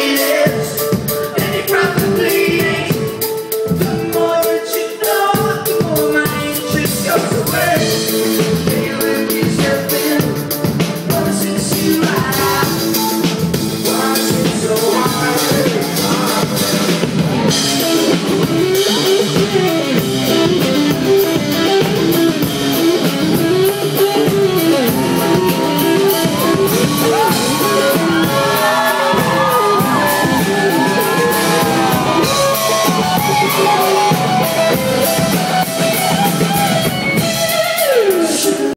feeling